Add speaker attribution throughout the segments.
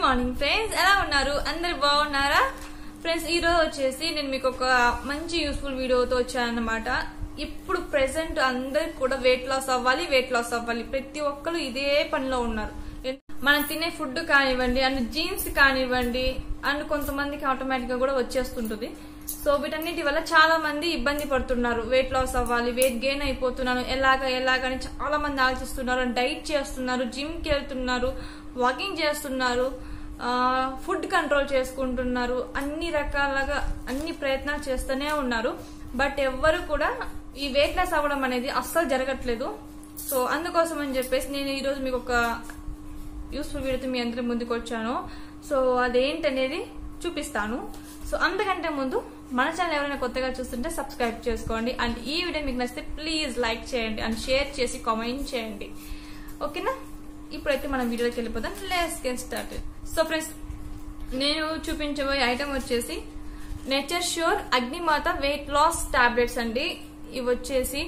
Speaker 1: Good morning friends ఎలా ఉన్నారు? అందరు బాగున్నారా? ఫ్రెండ్స్ ఈ రోజు వచ్చేసి నేను మీకు ఒక మంచి యూస్ఫుల్ వీడియోతో వచ్చానమాట ఇప్పుడు ప్రెసెంట్ అందరికి కూడా వెయిట్ లాస్ అవ్వాలి వెయిట్ లాస్ అవ్వాలి. ప్రతి ఒక్కరు ఇదే పనిలో ఉన్నారు. మనం తినే ఫుడ్ కానివ్వండి అండ్ జీన్స్ కానివ్వండి అండ్ కొంతమందికి ఆటోమేటిక్గా కూడా వచ్చేస్తుంటుంది. సో వీటన్నిటి వల్ల చాలా మంది ఇబ్బంది పడుతున్నారు. వెయిట్ లాస్ అవ్వాలి వెయిట్ గెయిన్ అయిపోతున్నాను ఎలాగ ఎలాగని చాలా మంది ఆలోచిస్తున్నారు. డైట్ చేస్తున్నారు జిమ్కి వెళ్తున్నారు వాకింగ్ చేస్తున్నారు. ఫుడ్ కంట్రోల్ చేసుకుంటున్నారు. అన్ని రకాలుగా అన్ని ప్రయత్నాలు చేస్తూనే ఉన్నారు. బట్ ఎవ్వరు కూడా ఈ వెయిట్ లాస్ అవ్వడం అనేది అస్సలు జరగట్లేదు. సో అందుకోసం అని చెప్పేసి నేను ఈరోజు మీకు ఒక యూస్ఫుల్ వీడియోతో మీ అందరి ముందుకు వచ్చాను. సో అదేంటనేది చూపిస్తాను. సో అంతకంటే ముందు మన ఛానల్ ఎవరైనా కొత్తగా చూస్తుంటే సబ్స్క్రైబ్ చేసుకోండి. అండ్ ఈ వీడియో మీకు నచ్చితే ప్లీజ్ లైక్ చేయండి. అండ్ షేర్ చేసి కామెంట్ చేయండి. ఓకేనా ఇప్పుడైతే మనం వీడియోకి వెళ్ళిపోదాం. Let's get start so friends నేను చూపించబోయే ఐటమ్ వచ్చేసి Nature Sure Agnimata weight loss tablets అండి. ఇవి వచ్చేసి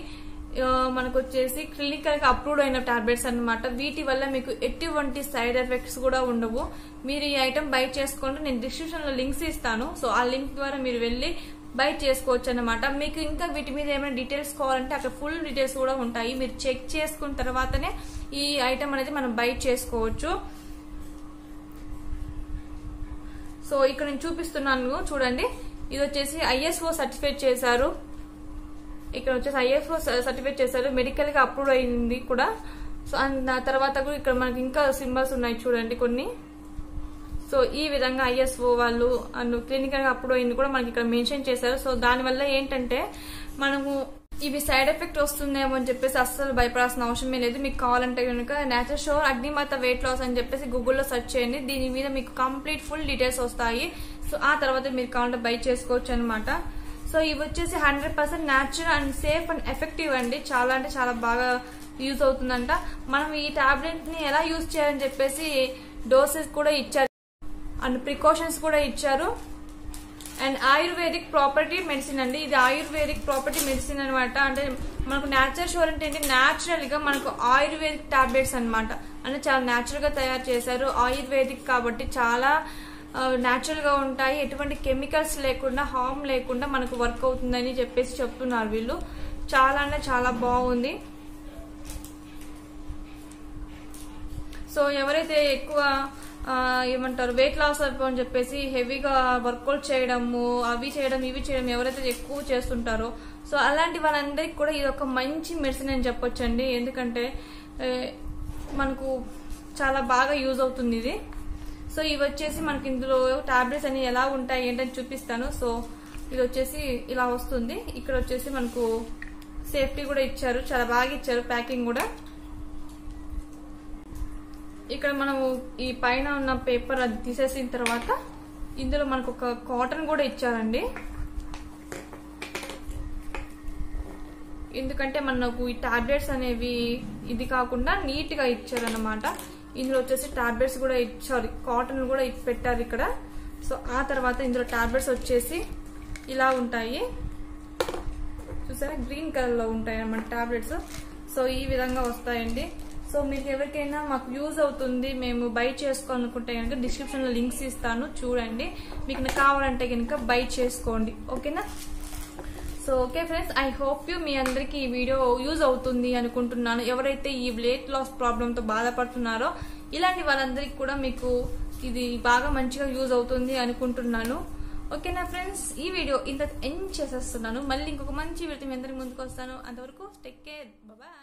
Speaker 1: మనకు వచ్చేసి క్లినికల్గా అప్రూవ్ అయిన టాబ్లెట్స్ అన్నమాట. వీటి వల్ల మీకు ఎటువంటి సైడ్ ఎఫెక్ట్స్ కూడా ఉండవు. మీరు ఈ ఐటమ్ బై చేసుకోండి. నేను డిస్క్రిప్షన్లో లింక్స్ ఇస్తాను. సో ఆ లింక్ ద్వారా మీరు వెళ్ళి బై చేసుకోవచ్చు అన్నమాట. మీకు ఇంకా వీటి మీద ఏమైనా డీటెయిల్స్ కావాలంటే అక్కడ ఫుల్ డీటెయిల్స్ కూడా ఉంటాయి. మీరు చెక్ చేసుకున్న తర్వాతనే ఈ ఐటమ్ అనేది మనం బై చేసుకోవచ్చు. సో ఇక్కడ నేను చూపిస్తున్నాను చూడండి. ఇది వచ్చేసి ఐఎస్ఓ సర్టిఫైడ్ చేశారు. ఇక్కడ వచ్చేసి ఐఎస్ఓ సర్టిఫైడ్ చేశారు. మెడికల్గా అప్రూవ్ అయింది కూడా. సో అండ్ తర్వాత కూడా ఇక్కడ మనకి ఇంకా సింబల్స్ ఉన్నాయి చూడండి కొన్ని. సో ఈ విధంగా ఐఎస్ఓ వాళ్ళు అండ్ క్లినికల్ అప్పుడు అప్రూవ్ అయింది కూడా మనకి ఇక్కడ మెన్షన్ చేశారు. సో దానివల్ల ఏంటంటే మనము ఇవి సైడ్ ఎఫెక్ట్ వస్తుందేమో అని చెప్పేసి అస్సలు భయపడాల్సిన అవసరమే లేదు. మీకు కావాలంటే కనుక Nature Sure Agnimata weight loss అని చెప్పేసి గూగుల్లో సెర్చ్ చేయండి. దీని మీద మీకు కంప్లీట్ ఫుల్ డీటెయిల్స్ వస్తాయి. సో ఆ తర్వాత మీరు కావాలంటే బై చేసుకోవచ్చు అనమాట సో ఇవి వచ్చేసి hundred percent natural and safe and effective అండి. చాలా అంటే చాలా బాగా యూజ్ అవుతుందంట. మనం ఈ టాబ్లెట్ని ఎలా యూజ్ చేయాలని చెప్పేసి డోసెస్ కూడా ఇచ్చారు. అండ్ ప్రికాషన్స్ కూడా ఇచ్చారు. అండ్ ఆయుర్వేదిక్ ప్రాపర్టీ మెడిసిన్ అండి. ఇది ఆయుర్వేదిక్ ప్రాపర్టీ మెడిసిన్ అనమాట అంటే మనకు న్యాచురల్ షోర్ అంటే ఏంటి? న్యాచురల్గా మనకు ఆయుర్వేదిక్ టాబ్లెట్స్ అనమాట అంటే చాలా న్యాచురల్గా తయారు చేశారు. ఆయుర్వేదిక్ కాబట్టి చాలా న్యాచురల్గా ఉంటాయి. ఎటువంటి కెమికల్స్ లేకుండా హామ్ లేకుండా మనకు వర్క్ అవుతుందని చెప్పేసి చెప్తున్నారు వీళ్ళు. చాలా అంటే చాలా బాగుంది. సో ఎవరైతే ఎక్కువ ఏమంటారు వెయిట్ లాస్ అయిపోని చెప్పేసి హెవీగా వర్కౌట్ చేయడము అవి చేయడం ఇవి చేయడం ఎవరైతే ఎక్కువ చేస్తుంటారో. సో అలాంటి వాళ్ళందరికీ కూడా ఇది ఒక మంచి మెడిసిన్ అని చెప్పొచ్చండి. ఎందుకంటే మనకు చాలా బాగా యూజ్ అవుతుంది ఇది. సో ఇవి వచ్చేసి మనకి ఇందులో టాబ్లెట్స్ అన్ని ఎలా ఉంటాయి ఏంటని చూపిస్తాను. సో ఇది వచ్చేసి ఇలా వస్తుంది. ఇక్కడ వచ్చేసి మనకు సేఫ్టీ కూడా ఇచ్చారు. చాలా బాగా ఇచ్చారు. ప్యాకింగ్ కూడా. ఇక్కడ మనము ఈ పైన ఉన్న పేపర్ అది తీసేసిన తర్వాత ఇందులో మనకు ఒక కాటన్ కూడా ఇచ్చారండి. ఎందుకంటే మనకు ఈ టాబ్లెట్స్ అనేవి ఇది కాకుండా నీట్గా ఇచ్చారన్నమాట. ఇందులో వచ్చేసి టాబ్లెట్స్ కూడా ఇచ్చారు కాటన్ కూడా పెట్టారు ఇక్కడ. సో ఆ తర్వాత ఇందులో టాబ్లెట్స్ వచ్చేసి ఇలా ఉంటాయి. చూసారా? గ్రీన్ కలర్లో ఉంటాయి అన్నమాట టాబ్లెట్స్. సో ఈ విధంగా వస్తాయండి. సో మీకు ఎవరికైనా మాకు యూజ్ అవుతుంది మేము బై చేసుకోవాలనుకుంటే కనుక డిస్క్రిప్షన్లో లింక్స్ ఇస్తాను చూడండి. మీకు కావాలంటే కనుక బై చేసుకోండి. ఓకేనా? So okay friends I hope you మీ అందరికి ఈ వీడియో యూజ్ అవుతుంది అనుకుంటున్నాను. ఎవరైతే ఈ వెయిట్ లాస్ ప్రాబ్లంతో బాధపడుతున్నారో ఇలాంటి వాళ్ళందరికీ కూడా మీకు ఇది బాగా మంచిగా యూజ్ అవుతుంది అనుకుంటున్నాను. ఓకేనా ఫ్రెండ్స్? ఈ వీడియో ఇంత ఎండ్ చేసేస్తున్నాను. మళ్ళీ ఇంకొక మంచి వీడియో మీ అందరికి ముందుకు వస్తాను. అంతవరకు టెక్ కేర్ బాయ్